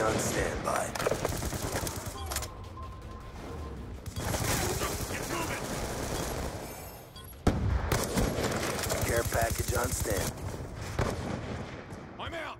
on standby. Care package on stand. I'm out.